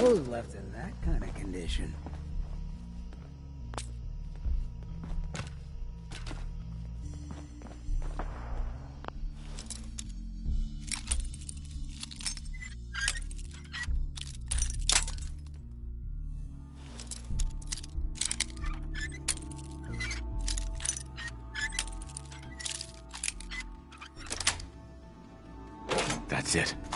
Clothes left in that kind of condition. That's it.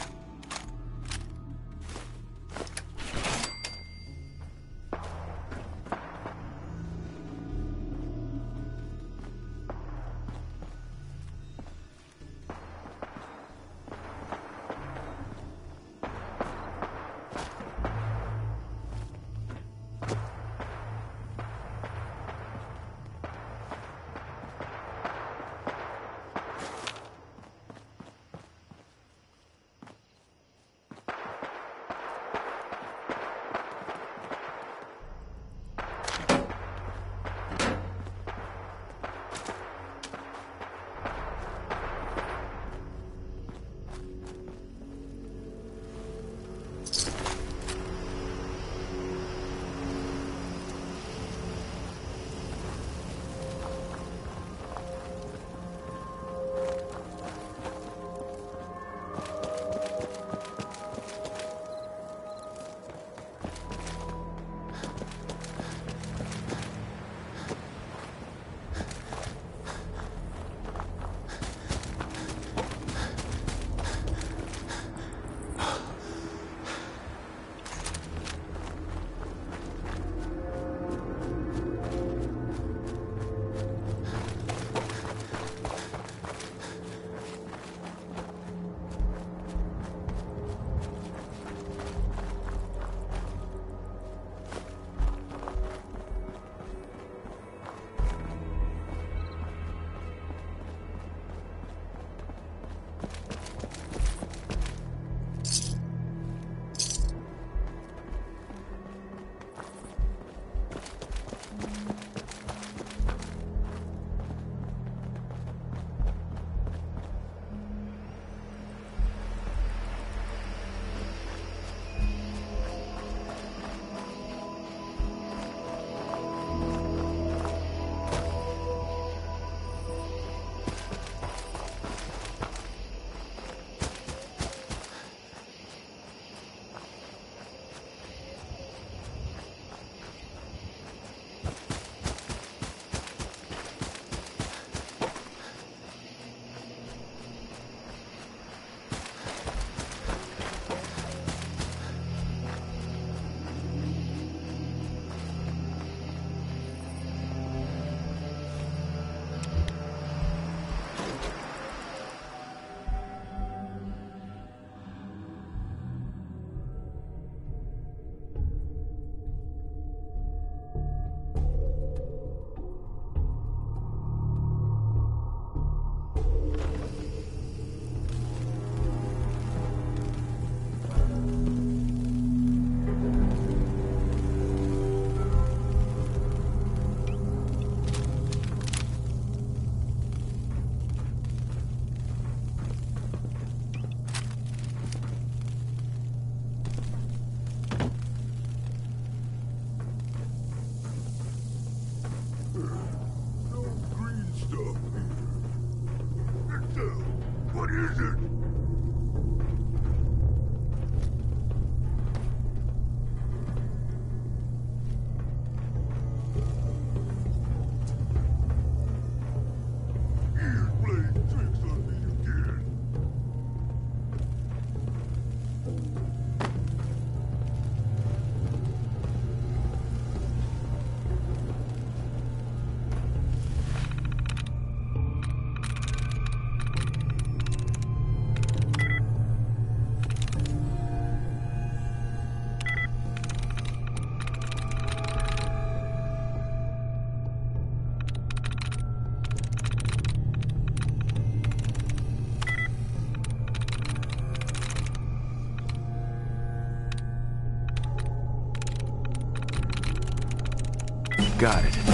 Got it.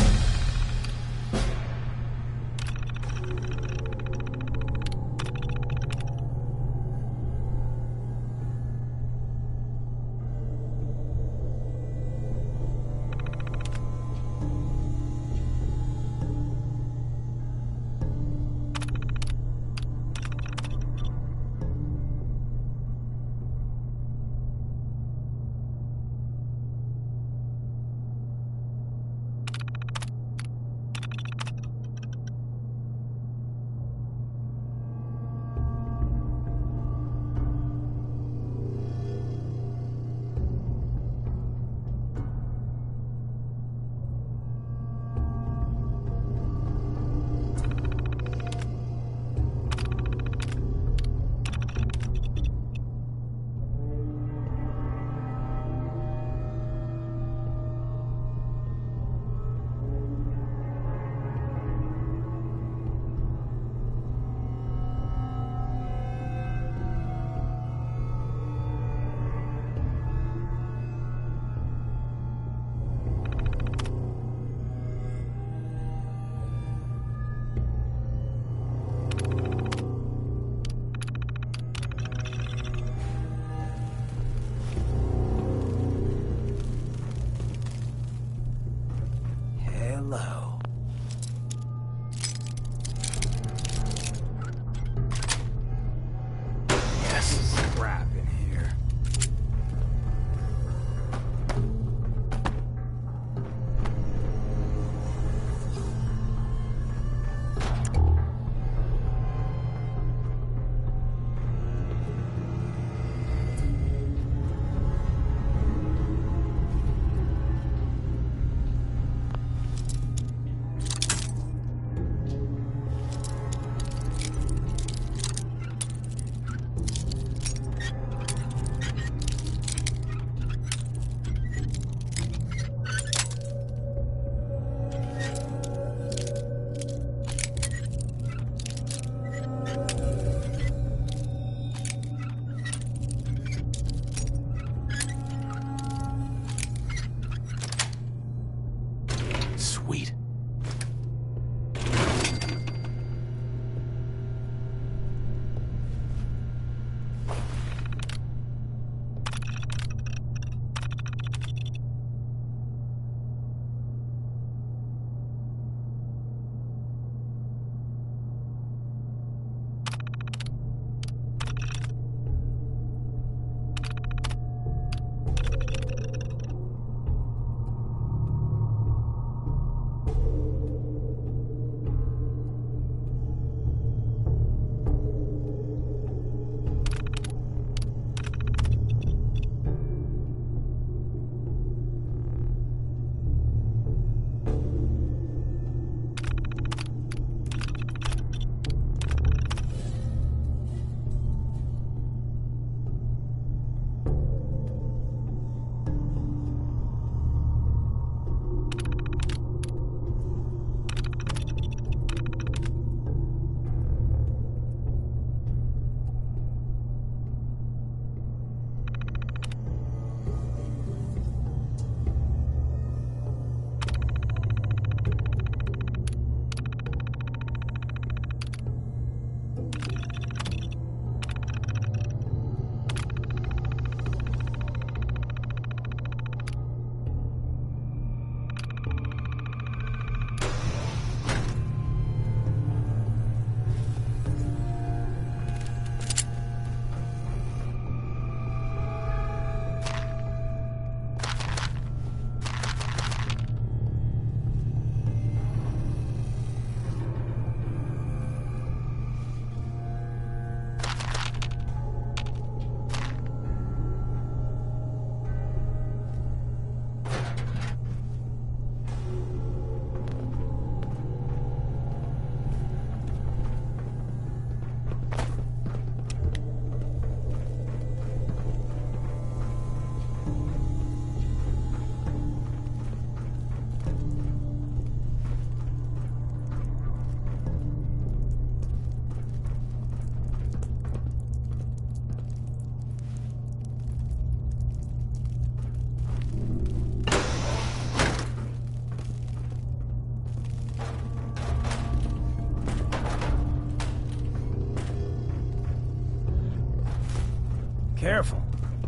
Careful.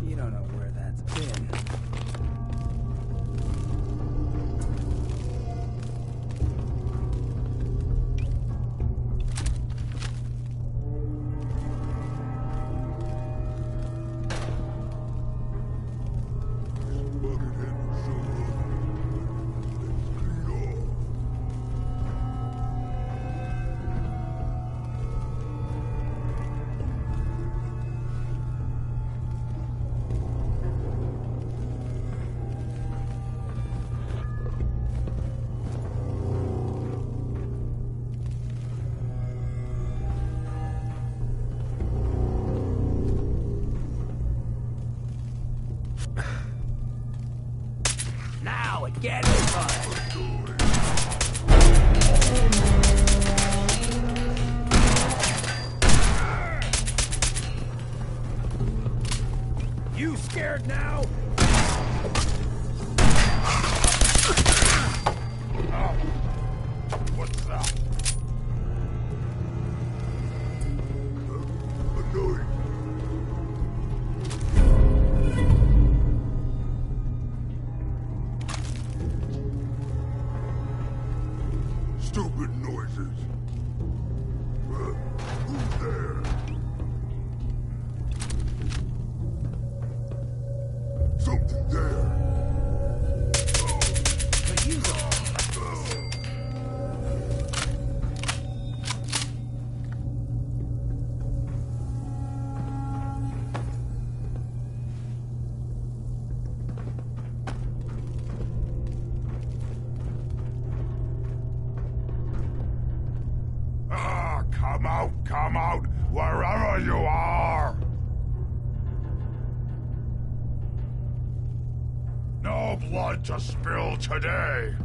You don't know where stupid noises. Who's there? today.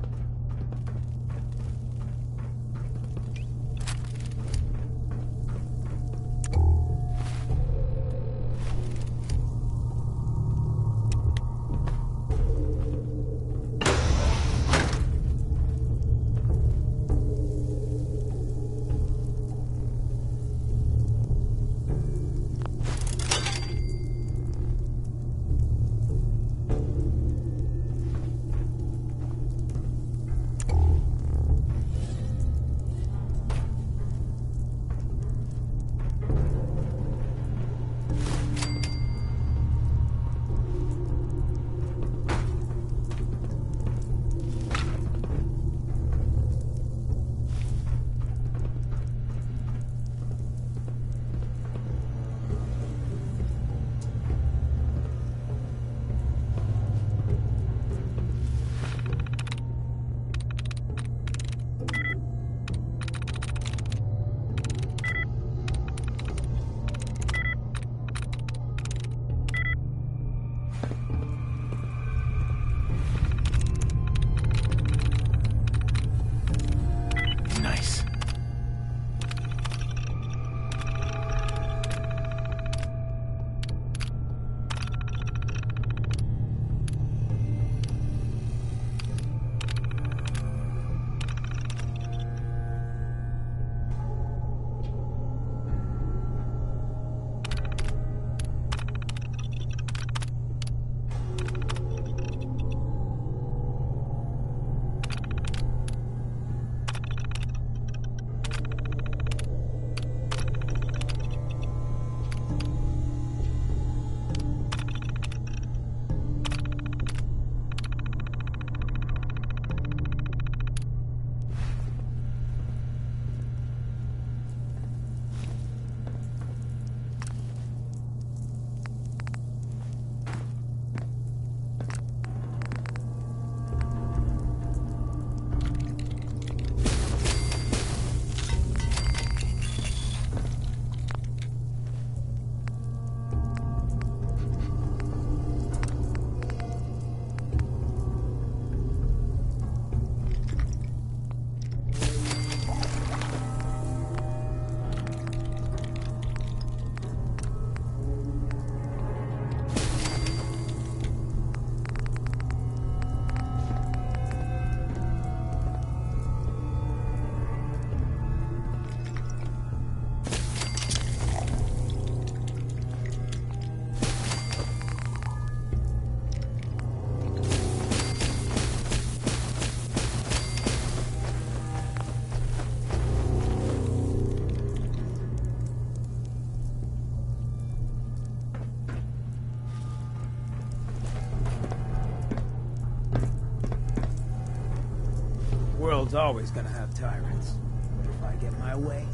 World's always gonna have tyrants. But if I get my way,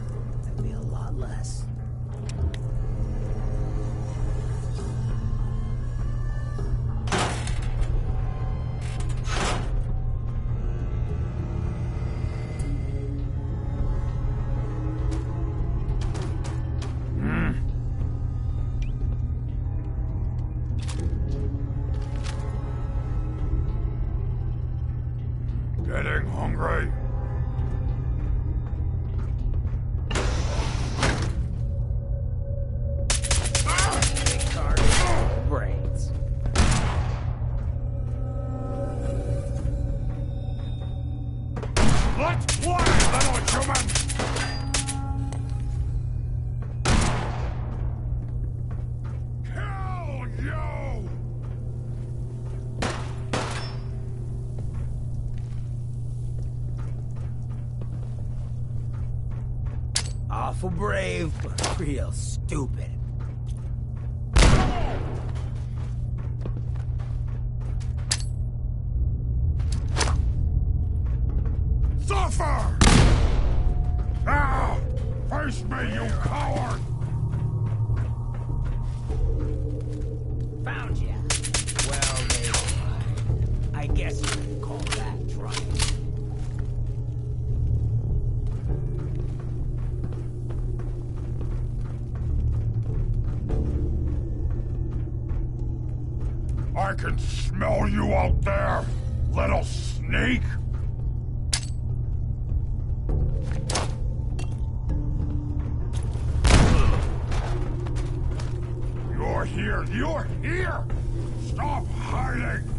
there'll be a lot less. Stupid. Can smell you out there, little snake! You're here! You're here! Stop hiding!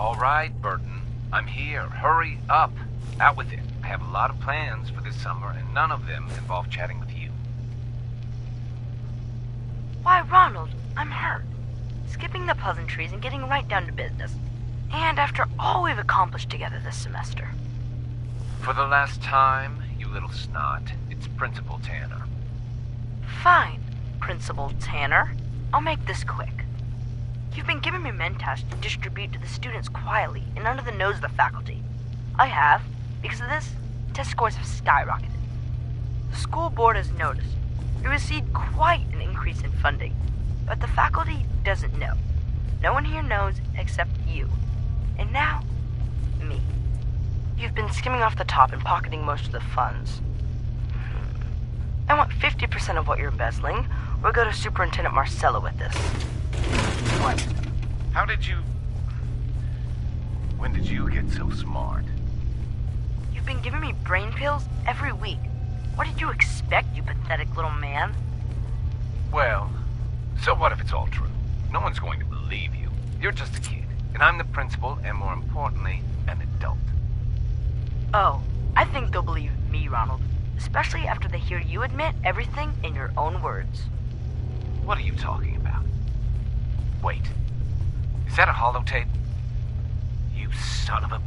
All right, Burton. I'm here. Hurry up. Out with it. I have a lot of plans for this summer, and none of them involve chatting with you. Why, Ronald, I'm hurt. Skipping the pleasantries and getting right down to business. And after all we've accomplished together this semester. For the last time, you little snot, it's Principal Tanner. Fine, Principal Tanner. I'll make this quick. You've been giving me Mentats to distribute to the students quietly and under the nose of the faculty. I have. Because of this, test scores have skyrocketed. The school board has noticed. We received quite an increase in funding. But the faculty doesn't know. No one here knows except you. And now, me. You've been skimming off the top and pocketing most of the funds. Hmm. I want 50% of what you're embezzling. We'll go to Superintendent Marcella with this. What? How did you... When did you get so smart? You've been giving me brain pills every week. What did you expect, you pathetic little man? Well, so what if it's all true? No one's going to believe you. You're just a kid, and I'm the principal, and more importantly, an adult. Oh, I think they'll believe me, Ronald. Especially after they hear you admit everything in your own words. What are you talking about? Wait. Is that a holotape? You son of a...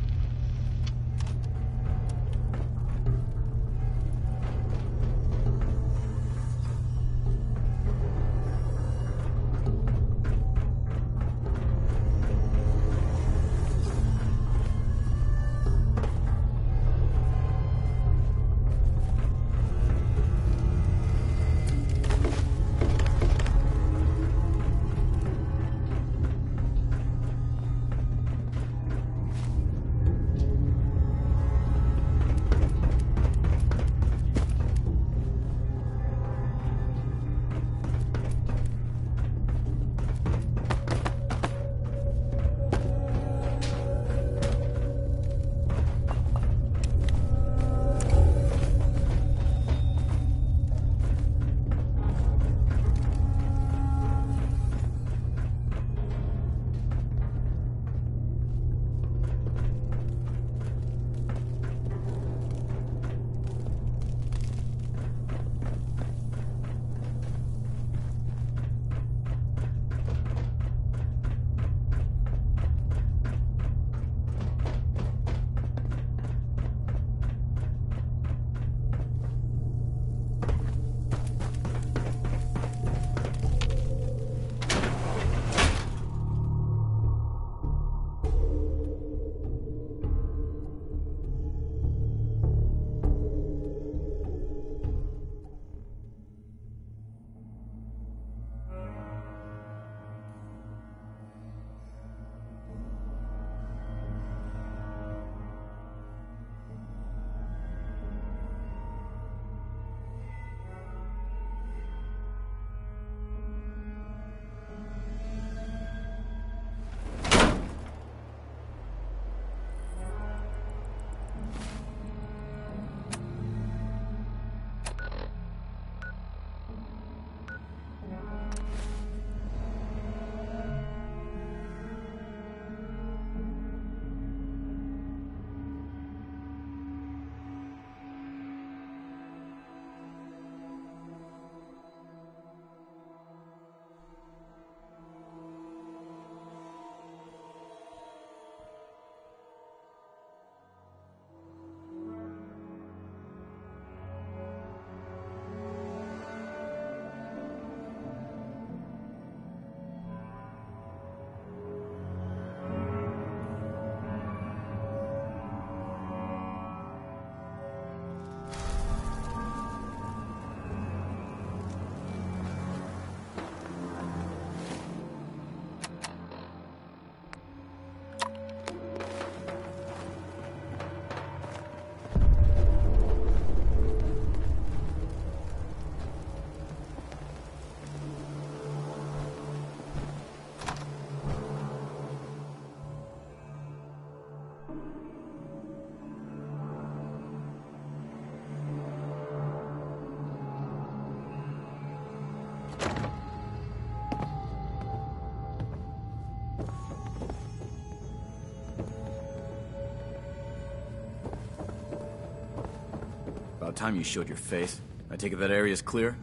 About time you showed your face. I take it that area's clear?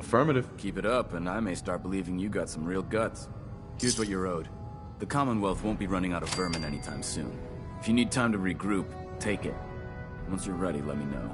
Affirmative. Keep it up, and I may start believing you got some real guts. Here's what you're owed. The Commonwealth won't be running out of vermin anytime soon. If you need time to regroup, take it. Once you're ready, let me know.